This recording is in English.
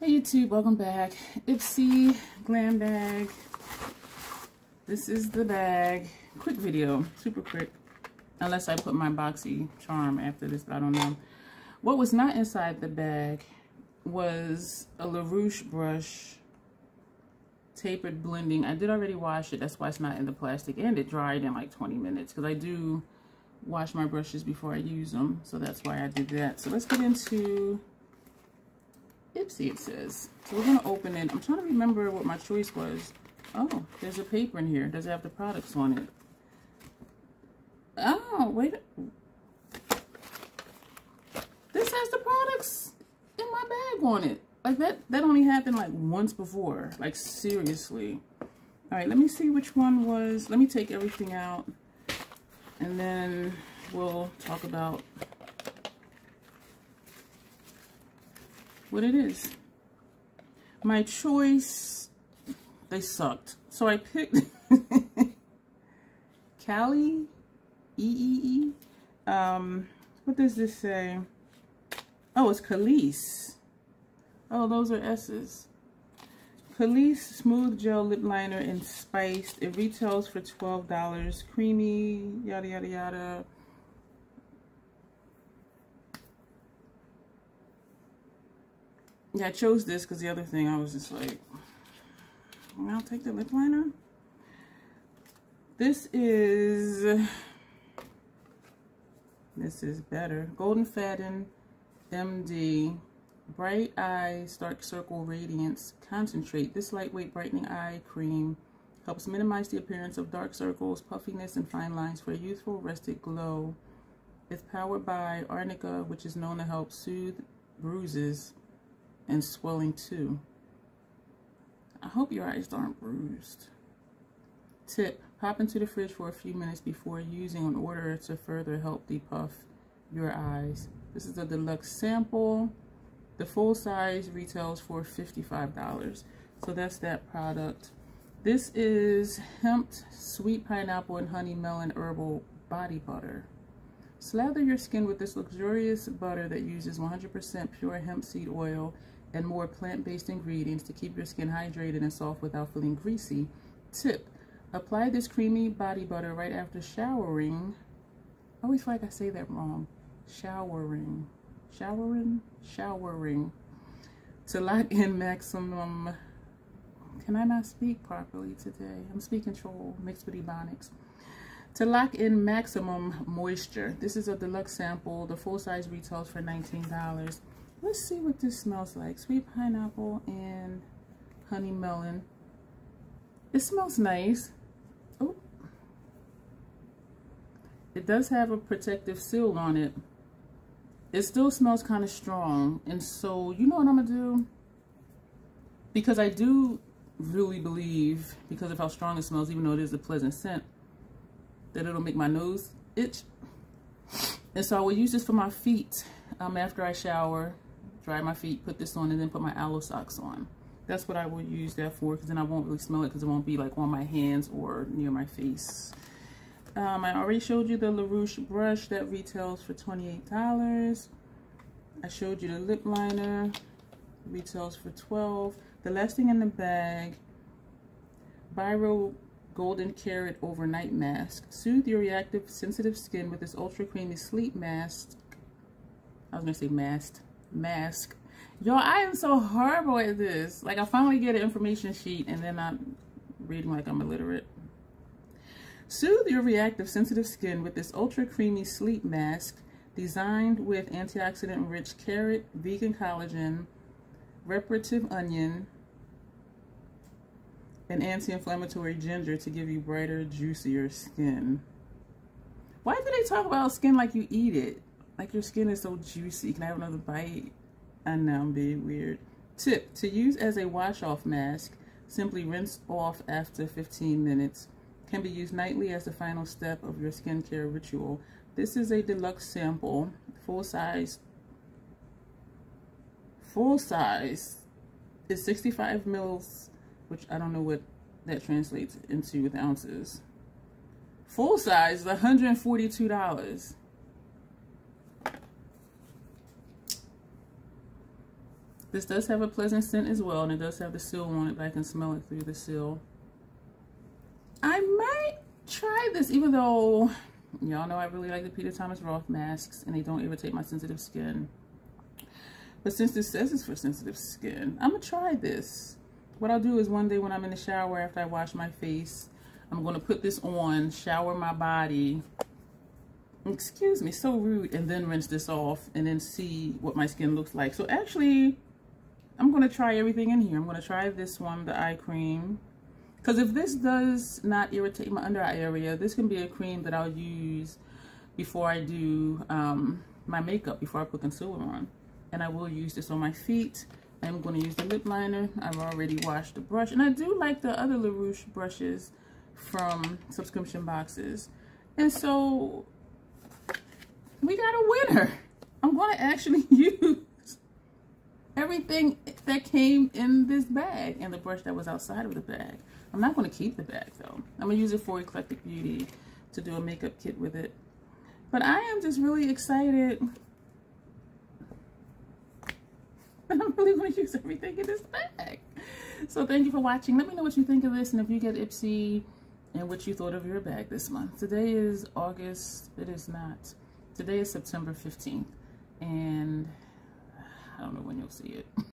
Hey YouTube, welcome back. Ipsy Glam Bag. This is the bag. Quick video, super quick. Unless I put my boxy charm after this, but I don't know. What was not inside the bag was a LaRouche brush tapered blending. I did already wash it, that's why it's not in the plastic. And it dried in like 20 minutes because I do wash my brushes before I use them. So that's why I did that. So let's get into Ipsy, it says. So we're going to open it. I'm trying to remember what my choice was. Oh, there's a paper in here. Does it have the products on it? Oh, wait. This has the products in my bag on it. Like that, that only happened like once before. Like seriously. All right, let me see which one was. Let me take everything out. And then we'll talk about what it is. My choice, they sucked. So I picked Cali, E-E-E. -E. Um, what does this say? Oh, it's Khalees. Oh, those are S's. Khalees Smooth Gel Lip Liner in Spiced. It retails for $12. Creamy, yada, yada, yada. Yeah, I chose this because the other thing I was just like, I'll take the lip liner. This is, this is better. Goldfaden MD Bright Eyes Dark Circle Radiance Concentrate. This lightweight brightening eye cream helps minimize the appearance of dark circles, puffiness, and fine lines for a youthful, rested glow. It's powered by Arnica, which is known to help soothe bruises and swelling too. I hope your eyes aren't bruised. Tip, pop into the fridge for a few minutes before using in order to further help depuff your eyes. This is a deluxe sample. The full size retails for $55. So that's that product. This is hemp, sweet pineapple, and honey melon herbal body butter. Slather your skin with this luxurious butter that uses 100% pure hemp seed oil and more plant-based ingredients to keep your skin hydrated and soft without feeling greasy. Tip, apply this creamy body butter right after showering. I always feel like I say that wrong. Showering. Showering? Showering. To lock in maximum... Can I not speak properly today? I'm speaking troll mixed with ebonics. To lock in maximum moisture. This is a deluxe sample. The full size retails for $19. Let's see what this smells like. Sweet pineapple and honey melon. It smells nice. Oh. It does have a protective seal on it. It still smells kind of strong. And so, you know what I'm going to do? Because I do really believe, because of how strong it smells, even though it is a pleasant scent, that it'll make my nose itch. And so I will use this for my feet um, after I shower dry my feet, put this on, and then put my aloe socks on. That's what I will use that for, because then I won't really smell it, because it won't be like on my hands or near my face. Um, I already showed you the LaRouche brush that retails for $28. I showed you the lip liner, retails for 12 The last thing in the bag, Biro Golden Carrot Overnight Mask. Soothe your reactive, sensitive skin with this ultra creamy sleep mask. I was going to say mask mask. Yo, I am so horrible at this. Like, I finally get an information sheet and then I'm reading like I'm illiterate. Soothe your reactive sensitive skin with this ultra creamy sleep mask designed with antioxidant rich carrot, vegan collagen, reparative onion, and anti-inflammatory ginger to give you brighter, juicier skin. Why do they talk about skin like you eat it? Like your skin is so juicy. Can I have another bite? I know I'm being weird. Tip, to use as a wash-off mask, simply rinse off after 15 minutes. Can be used nightly as the final step of your skincare ritual. This is a deluxe sample, full size. Full size is 65 mils, which I don't know what that translates into with ounces. Full size is $142. This does have a pleasant scent as well, and it does have the seal on it, but I can smell it through the seal. I might try this, even though y'all know I really like the Peter Thomas Roth masks, and they don't irritate my sensitive skin. But since this says it's for sensitive skin, I'm going to try this. What I'll do is one day when I'm in the shower after I wash my face, I'm going to put this on, shower my body, excuse me, so rude, and then rinse this off and then see what my skin looks like. So actually, I'm going to try everything in here. I'm going to try this one, the eye cream. Because if this does not irritate my under eye area, this can be a cream that I'll use before I do um, my makeup, before I put concealer on. And I will use this on my feet. I'm going to use the lip liner. I've already washed the brush. And I do like the other LaRouche brushes from subscription boxes. And so we got a winner. I'm going to actually use everything that came in this bag and the brush that was outside of the bag. I'm not going to keep the bag though. I'm going to use it for Eclectic Beauty to do a makeup kit with it. But I am just really excited. And I'm really going to use everything in this bag. So thank you for watching. Let me know what you think of this and if you get Ipsy and what you thought of your bag this month. Today is August. It is not. Today is September 15th. And don't see it.